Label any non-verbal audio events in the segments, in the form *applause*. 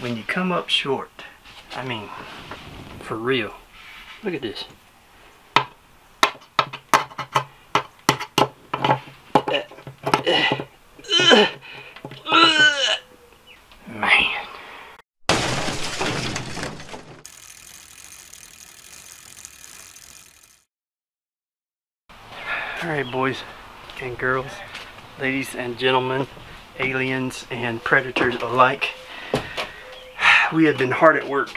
when you come up short, I mean, for real, look at this. Man. Alright boys and girls, ladies and gentlemen, aliens and predators alike. We have been hard at work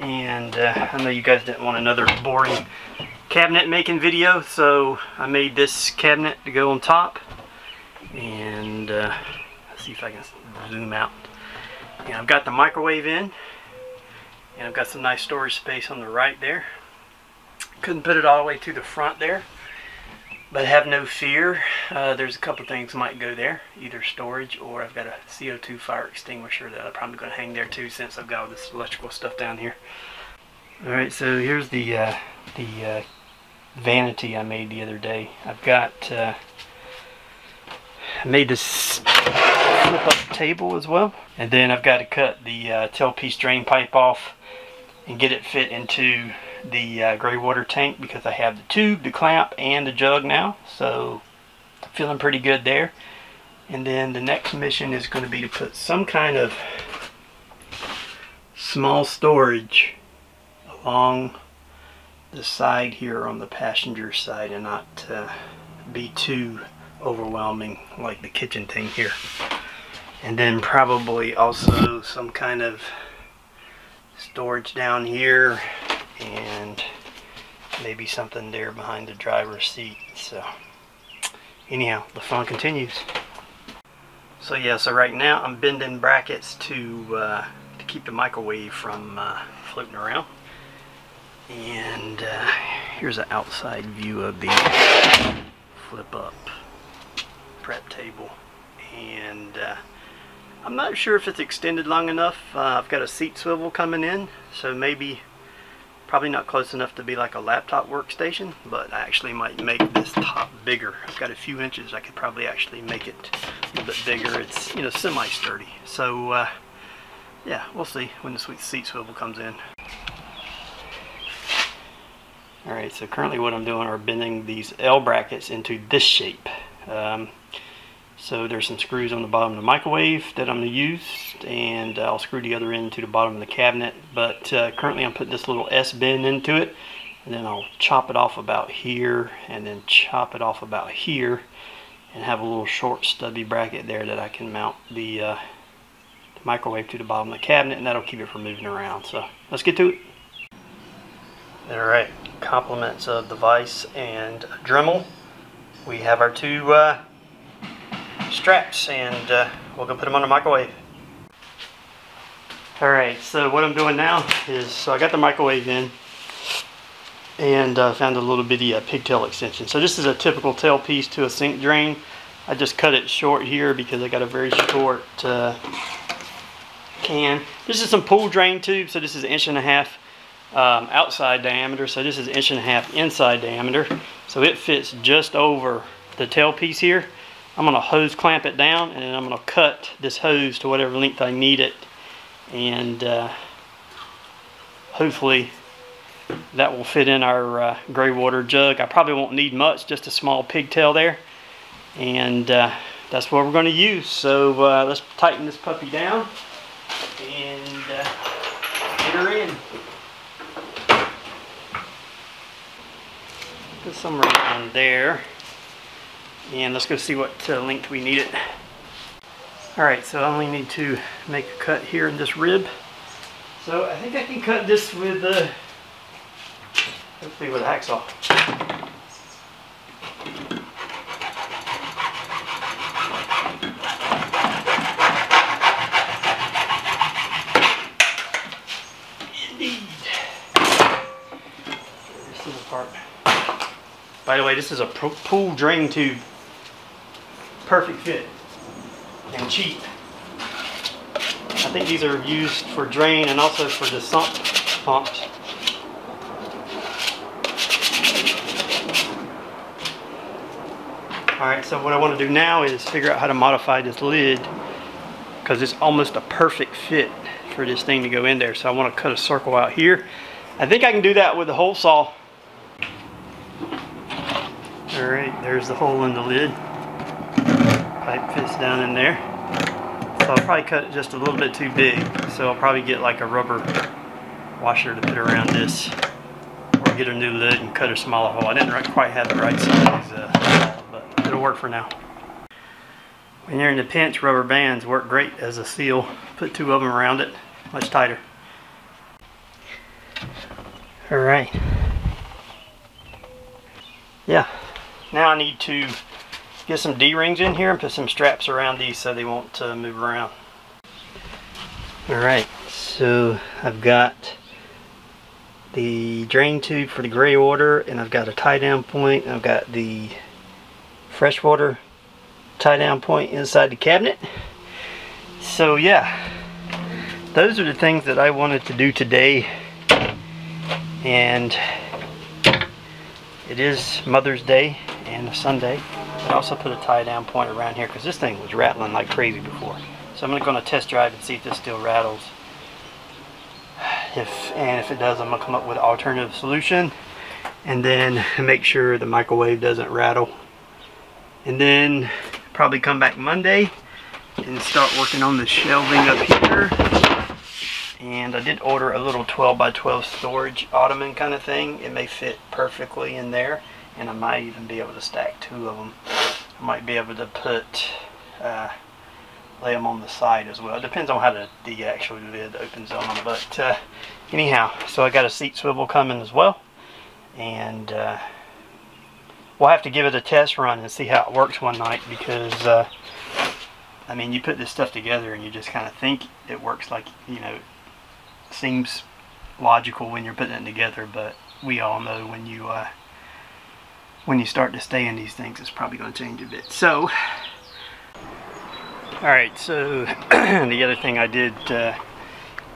and uh, I know you guys didn't want another boring cabinet making video so I made this cabinet to go on top and uh, let's see if I can zoom out. And I've got the microwave in and I've got some nice storage space on the right there. Couldn't put it all the way to the front there but have no fear. Uh, there's a couple things might go there, either storage or I've got a CO2 fire extinguisher that I'm probably going to hang there too since I've got all this electrical stuff down here. Alright, so here's the, uh, the uh, vanity I made the other day. I've got, uh, I made this flip up table as well. And then I've got to cut the uh, tailpiece drain pipe off and get it fit into the uh, gray water tank because I have the tube, the clamp, and the jug now. So feeling pretty good there. And then the next mission is going to be to put some kind of small storage along the side here on the passenger side and not uh, be too overwhelming like the kitchen thing here. And then probably also some kind of storage down here and maybe something there behind the driver's seat. So anyhow, the fun continues. So yeah, so right now I'm bending brackets to, uh, to keep the microwave from uh, floating around. And uh, here's an outside view of the flip up prep table. And uh, I'm not sure if it's extended long enough. Uh, I've got a seat swivel coming in, so maybe Probably not close enough to be like a laptop workstation, but I actually might make this top bigger. I've got a few inches. I could probably actually make it a little bit bigger. It's, you know, semi-sturdy. So, uh, yeah, we'll see when the sweet seat swivel comes in. Alright, so currently what I'm doing are bending these L brackets into this shape. Um, so there's some screws on the bottom of the microwave that I'm going to use and I'll screw the other end to the bottom of the cabinet. But uh, currently I'm putting this little S-bend into it and then I'll chop it off about here and then chop it off about here and have a little short stubby bracket there that I can mount the, uh, the microwave to the bottom of the cabinet and that'll keep it from moving around. So let's get to it. Alright, compliments of the vise and Dremel. We have our two uh, straps and uh, we'll go put them on the microwave. Alright, so what I'm doing now is, so I got the microwave in and uh, found a little bitty uh, pigtail extension. So this is a typical tail piece to a sink drain. I just cut it short here because I got a very short uh, can. This is some pool drain tube, so this is an inch and a half um, outside diameter. So this is inch and a half inside diameter. So it fits just over the tail piece here. I'm going to hose clamp it down and I'm going to cut this hose to whatever length I need it and uh, hopefully that will fit in our uh, gray water jug. I probably won't need much, just a small pigtail there and uh, that's what we're going to use. So uh, let's tighten this puppy down and uh, get her in. Put some around there. And let's go see what uh, length we need it. Alright, so I only need to make a cut here in this rib. So I think I can cut this with, uh, hopefully with a hacksaw. Indeed. This is part. By the way, this is a pool drain tube perfect fit and cheap. I think these are used for drain and also for the sump pumps. Alright, so what I want to do now is figure out how to modify this lid because it's almost a perfect fit for this thing to go in there. So I want to cut a circle out here. I think I can do that with the hole saw. All right, there's the hole in the lid. Pipe fits down in there. So I'll probably cut it just a little bit too big. So I'll probably get like a rubber washer to put around this or get a new lid and cut a smaller hole. I didn't quite have the right size, uh, but it'll work for now. When you're in the pinch, rubber bands work great as a seal. Put two of them around it, much tighter. All right. Yeah, now I need to get some D-rings in here and put some straps around these so they won't uh, move around. All right, so I've got the drain tube for the gray water and I've got a tie down point. I've got the freshwater tie down point inside the cabinet. So yeah, those are the things that I wanted to do today. And it is Mother's Day and a Sunday. I also put a tie down point around here because this thing was rattling like crazy before. So I'm going to go on a test drive and see if this still rattles. *sighs* If And if it does, I'm going to come up with an alternative solution. And then *laughs* make sure the microwave doesn't rattle. And then probably come back Monday and start working on the shelving up here. And I did order a little 12 by 12 storage ottoman kind of thing. It may fit perfectly in there. And I might even be able to stack two of them. I might be able to put, uh, lay them on the side as well. It depends on how the, the actual lid opens on them. But uh, anyhow, so I got a seat swivel coming as well. And uh, we'll have to give it a test run and see how it works one night because uh, I mean you put this stuff together and you just kind of think it works like you know seems logical when you're putting it together but we all know when you uh, when you start to stay in these things it's probably going to change a bit so alright so *clears throat* the other thing I did uh,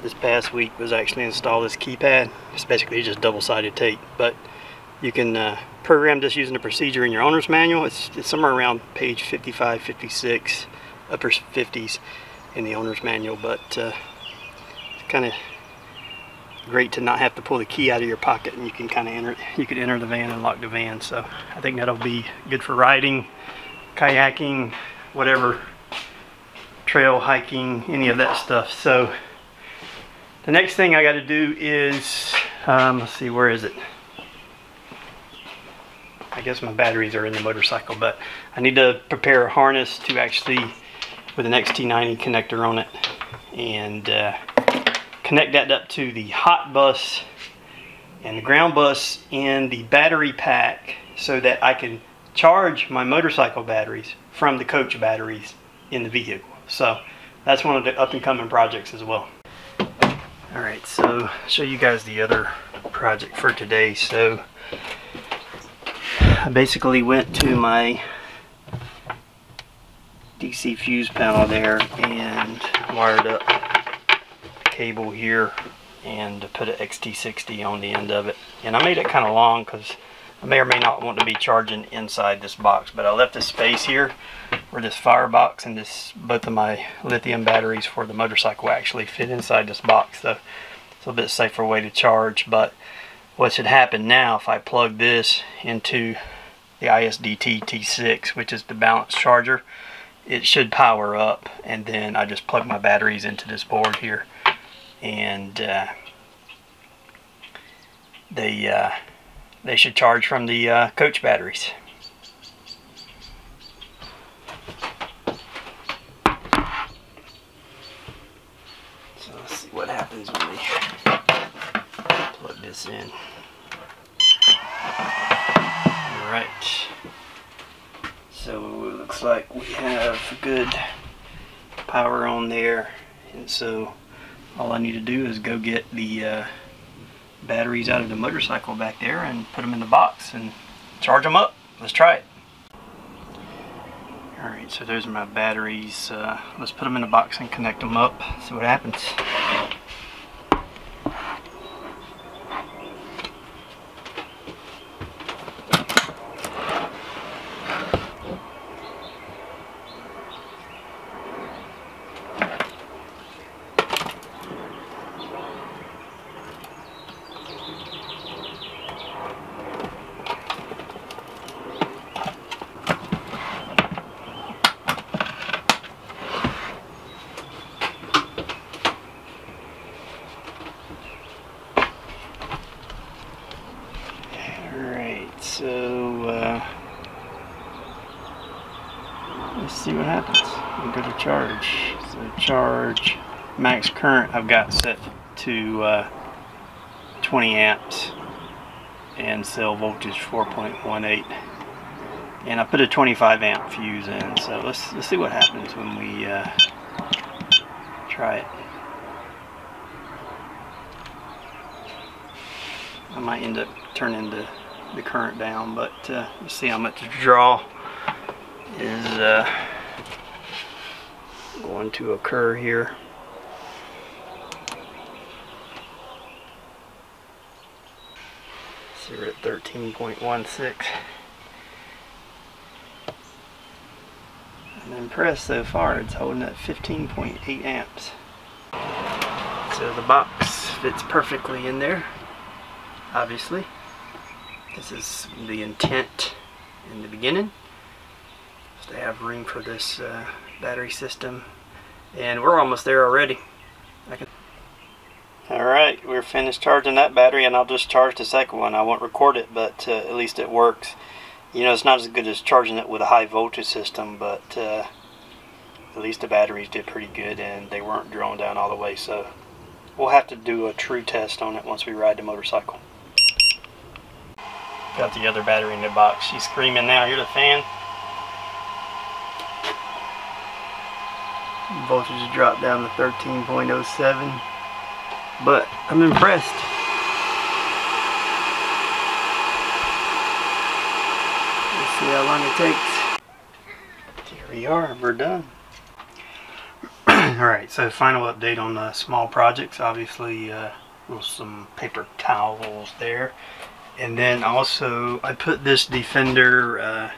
this past week was actually install this keypad it's basically just double-sided tape but you can uh, program this using the procedure in your owner's manual. It's, it's somewhere around page 55, 56, upper 50s in the owner's manual, but uh, it's kind of great to not have to pull the key out of your pocket and you can kind of enter you can enter the van and lock the van. So I think that'll be good for riding kayaking whatever trail hiking any of that stuff. So the next thing I got to do is um, let's see where is it? I guess my batteries are in the motorcycle, but I need to prepare a harness to actually, with an XT90 connector on it, and uh, connect that up to the hot bus and the ground bus in the battery pack so that I can charge my motorcycle batteries from the coach batteries in the vehicle. So that's one of the up and coming projects as well. Alright, so I'll show you guys the other project for today. So I basically went to my DC fuse panel there and wired up cable here and put an XT60 on the end of it. And I made it kind of long because I may or may not want to be charging inside this box, but I left this space here where this firebox and this both of my lithium batteries for the motorcycle actually fit inside this box. So it's a bit safer way to charge, but what should happen now if I plug this into the ISDT T6 which is the balance charger it should power up and then I just plug my batteries into this board here and uh, they uh, they should charge from the uh, coach batteries so let's see what happens when we plug this in Alright. So it looks like we have good power on there. And so all I need to do is go get the uh, batteries out of the motorcycle back there and put them in the box and charge them up. Let's try it. Alright, so there's my batteries. Uh, let's put them in the box and connect them up. See what happens. See what happens. We go to charge. So charge max current I've got set to uh, 20 amps and cell voltage 4.18 and I put a 25 amp fuse in so let's let's see what happens when we uh, try it I might end up turning the, the current down but uh, let's see how much draw is uh, going to occur here So we're at 13.16. I'm impressed so far. It's holding at 15.8 amps. So the box fits perfectly in there, obviously. This is the intent in the beginning. To have room for this uh, battery system. And we're almost there already. Alright, we're finished charging that battery and I'll just charge the second one. I won't record it, but uh, at least it works. You know, it's not as good as charging it with a high voltage system, but uh, at least the batteries did pretty good and they weren't drawn down all the way. So we'll have to do a true test on it once we ride the motorcycle. Got the other battery in the box. She's screaming now. you're the fan? Voltage dropped down to 13.07 but I'm impressed. Let's see how long it takes. Here we are, we're done. *clears throat* Alright, so final update on the small projects. Obviously, uh, with some paper towels there. And then also, I put this Defender uh,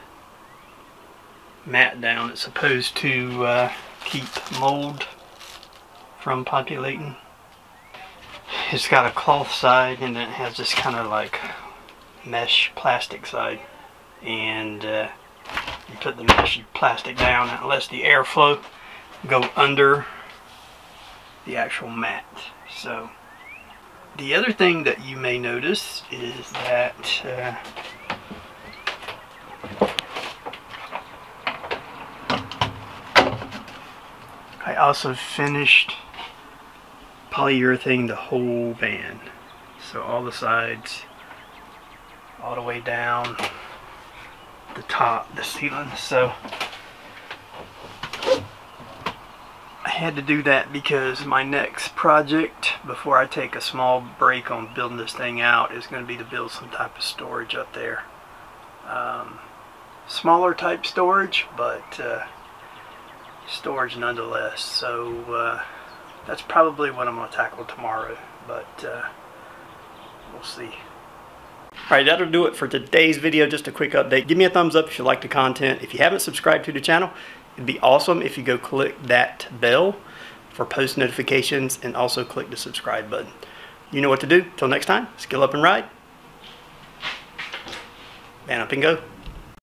mat down. It's supposed to uh, keep mold from populating it's got a cloth side and it has this kind of like mesh plastic side. And uh, you put the mesh plastic down and it lets the airflow go under the actual mat. So the other thing that you may notice is that uh, also finished polyurethane the whole van. So all the sides, all the way down the top, the ceiling. So I had to do that because my next project, before I take a small break on building this thing out, is going to be to build some type of storage up there. Um, smaller type storage, but uh, storage nonetheless. So uh, that's probably what I'm going to tackle tomorrow, but uh, we'll see. Alright, that'll do it for today's video. Just a quick update. Give me a thumbs up if you like the content. If you haven't subscribed to the channel, it'd be awesome if you go click that bell for post notifications and also click the subscribe button. You know what to do. Till next time, skill up and ride. Man up and go.